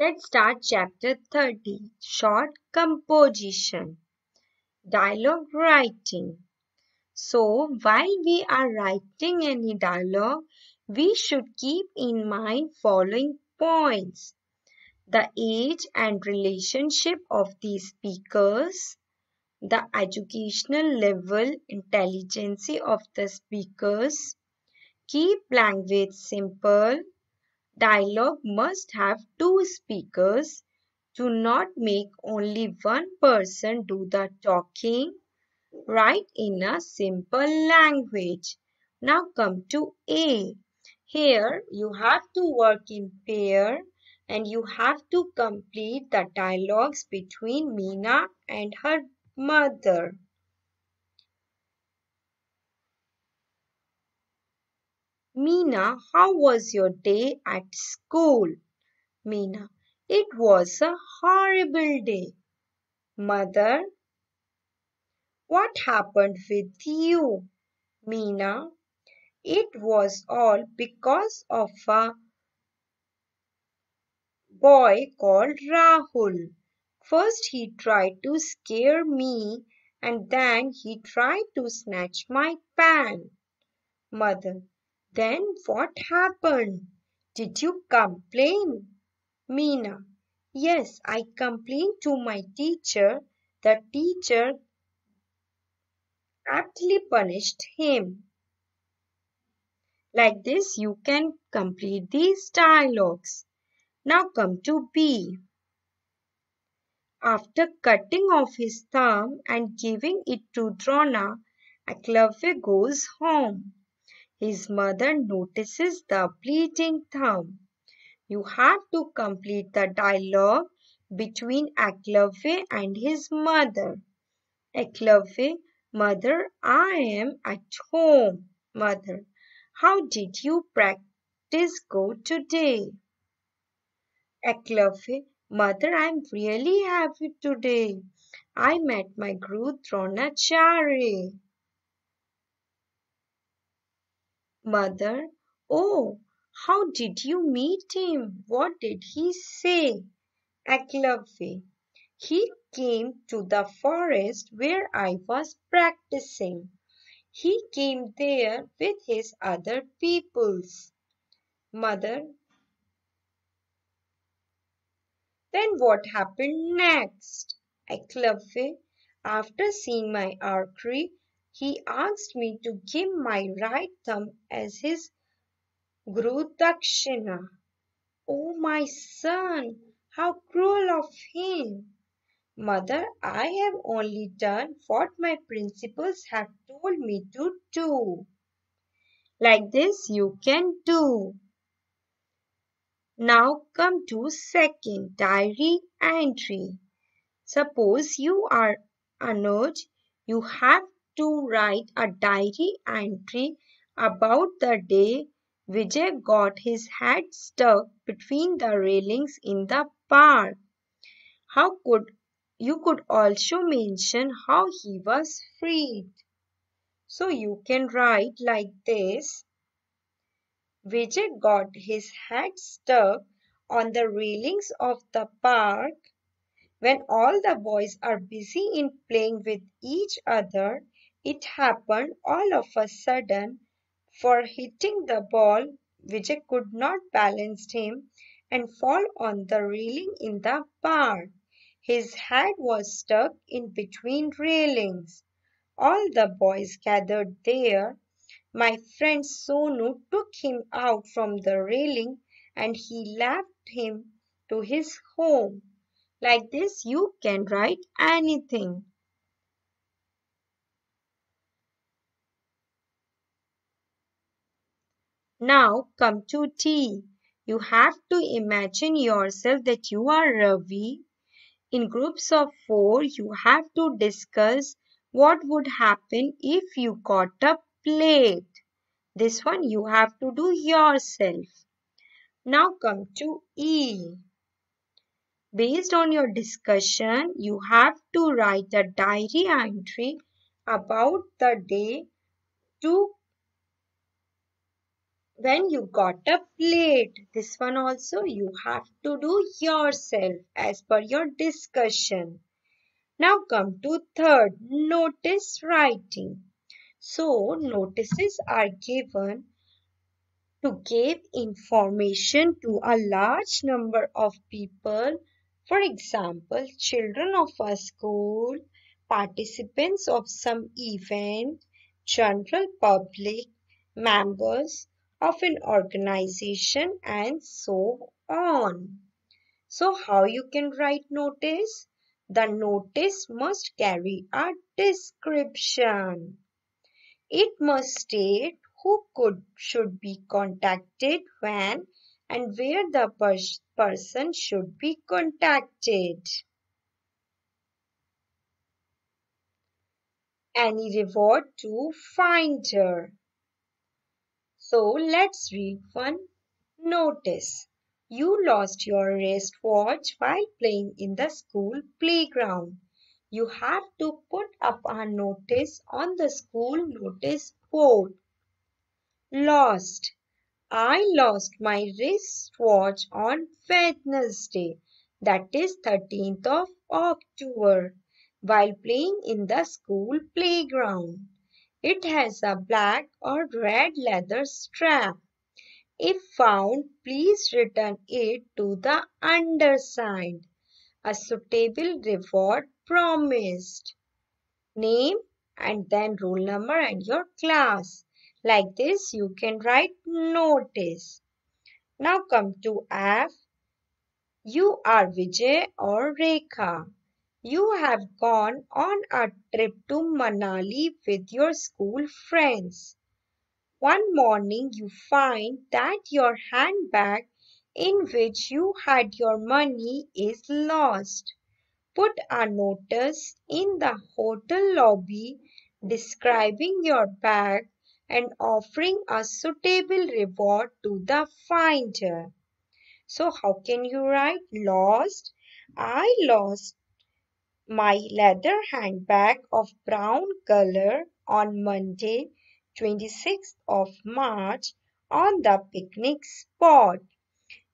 Let's start chapter 30 Short Composition Dialogue Writing. So, while we are writing any dialogue, we should keep in mind following points. The age and relationship of the speakers, the educational level, intelligence of the speakers. Keep language simple. Dialogue must have two speakers. Do not make only one person do the talking. Write in a simple language. Now come to A. Here you have to work in pair and you have to complete the dialogues between Meena and her mother. Meena, how was your day at school? Meena, it was a horrible day. Mother, what happened with you? Meena, it was all because of a boy called Rahul. First he tried to scare me and then he tried to snatch my pan. Mother, then what happened? Did you complain? Meena, yes, I complained to my teacher. The teacher aptly punished him. Like this, you can complete these dialogues. Now come to B. After cutting off his thumb and giving it to Drona, Eklavya goes home. His mother notices the bleeding thumb. You have to complete the dialogue between Eklavya and his mother. Eklavya, mother, I am at home. Mother, how did you practice go today? Eklavya, Mother, I'm really happy today. I met my Guru Dronacharya. Mother, oh, how did you meet him? What did he say? Eklavya, he came to the forest where I was practicing. He came there with his other peoples. Mother, then what happened next? Eklavya, after seeing my archery, he asked me to give my right thumb as his Guru Dakshina. Oh, my son, how cruel of him! Mother, I have only done what my principals have told me to do. Like this you can do. Now come to second diary entry. Suppose you are Anuj, you have to write a diary entry about the day Vijay got his head stuck between the railings in the park. How could you could also mention how he was freed. So you can write like this. Vijay got his head stuck on the railings of the park. When all the boys are busy in playing with each other, it happened all of a sudden. For hitting the ball, Vijay could not balance him and fall on the railing in the park. His head was stuck in between railings. All the boys gathered there my friend Sonu took him out from the railing and he left him to his home. Like this, you can write anything. Now come to T. You have to imagine yourself that you are Ravi. In groups of four, you have to discuss what would happen if you caught a plate. This one you have to do yourself. Now come to E. Based on your discussion, you have to write a diary entry about the day to when you got a plate. This one also you have to do yourself as per your discussion. Now come to third, notice writing. So notices are given to give information to a large number of people. For example, children of a school, participants of some event, general public, members of an organization and so on. So how you can write notice? The notice must carry a description. It must state who could should be contacted when and where the pers person should be contacted. Any reward to finder. So let's read one notice. You lost your wristwatch while playing in the school playground. You have to put up a notice on the school notice board. Lost. I lost my wristwatch on Wednesday, that is 13th of October, while playing in the school playground. It has a black or red leather strap. If found, please return it to the undersigned. A suitable reward promised. Name and then roll number and your class. Like this, you can write notice. Now come to F. You are Vijay or Rekha. You have gone on a trip to Manali with your school friends. One morning you find that your handbag in which you had your money is lost. Put a notice in the hotel lobby describing your bag and offering a suitable reward to the finder. So how can you write lost? I lost my leather handbag of brown color on Monday 26th of March on the picnic spot.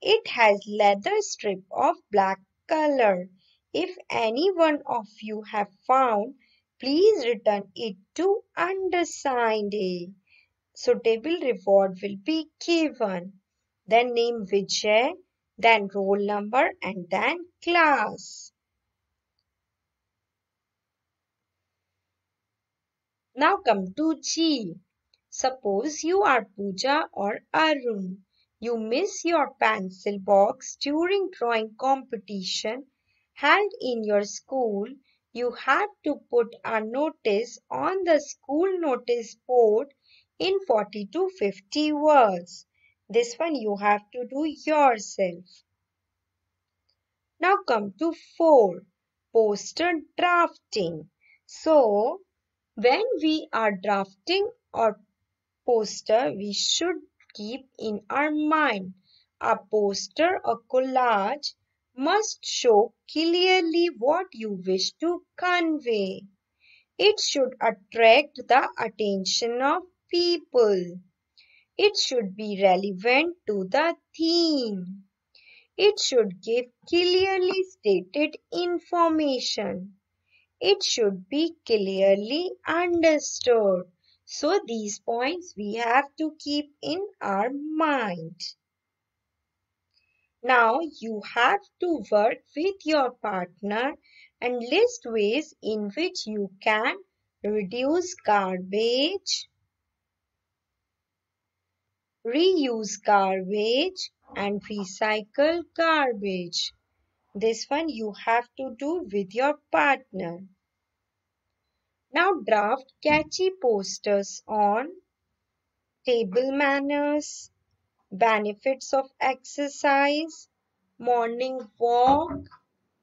It has leather strip of black color. If any one of you have found, please return it to undersigned. Suitable reward will be given. Then name Vijay, then roll number and then class. Now come to G. Suppose you are Pooja or Arun. You miss your pencil box during drawing competition held in your school. You have to put a notice on the school notice board in 40 to 50 words. This one you have to do yourself. Now come to 4. Poster drafting. So, when we are drafting our poster, we should keep in our mind a poster or collage must show clearly what you wish to convey. It should attract the attention of people. It should be relevant to the theme. It should give clearly stated information. It should be clearly understood. So these points we have to keep in our mind. Now you have to work with your partner and list ways in which you can reduce garbage, reuse garbage and recycle garbage. This one you have to do with your partner. Now draft catchy posters on table manners, benefits of exercise, morning walk,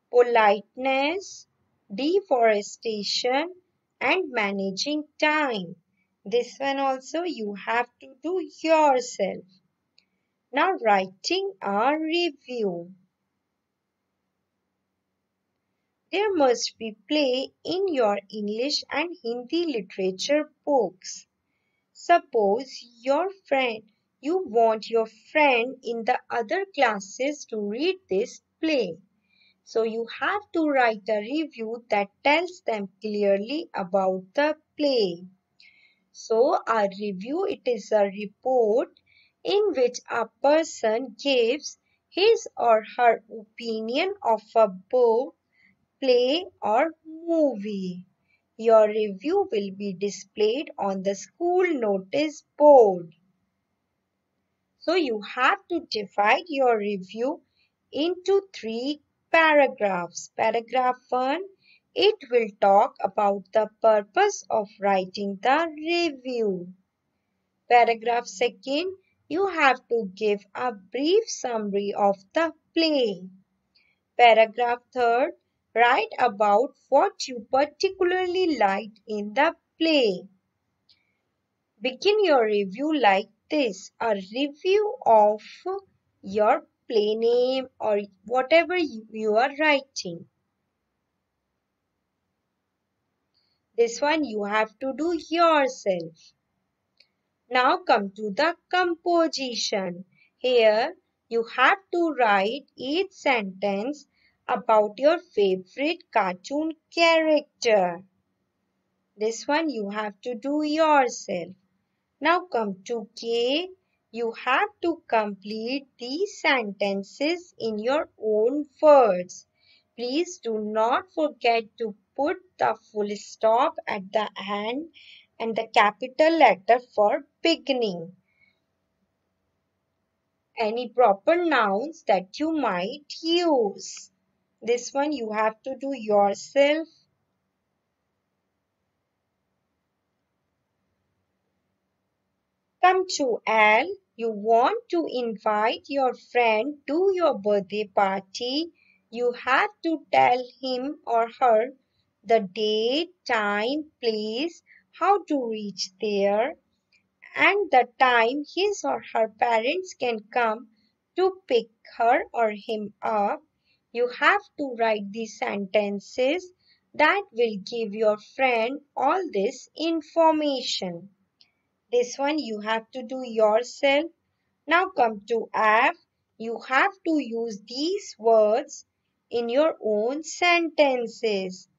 politeness, deforestation and managing time. This one also you have to do yourself. Now writing a review. There must be play in your English and Hindi literature books. Suppose your friend you want your friend in the other classes to read this play. So you have to write a review that tells them clearly about the play. So a review, it is a report in which a person gives his or her opinion of a book, play or movie. Your review will be displayed on the school notice board. So you have to divide your review into three paragraphs. Paragraph 1, it will talk about the purpose of writing the review. Paragraph 2, you have to give a brief summary of the play. Paragraph 3, Write about what you particularly liked in the play. Begin your review like this. A review of your play name or whatever you are writing. This one you have to do yourself. Now come to the composition. Here you have to write each sentence about your favorite cartoon character. This one you have to do yourself. Now come to K. You have to complete these sentences in your own words. Please do not forget to put the full stop at the end and the capital letter for beginning any proper nouns that you might use. This one you have to do yourself. Come to L. You want to invite your friend to your birthday party. You have to tell him or her the date, time, place, how to reach there, and the time his or her parents can come to pick her or him up you have to write the sentences that will give your friend all this information. This one you have to do yourself. Now come to F. You have to use these words in your own sentences.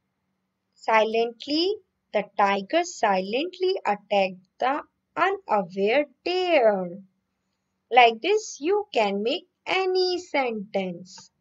Silently, the tiger silently attacked the unaware deer. Like this, you can make any sentence.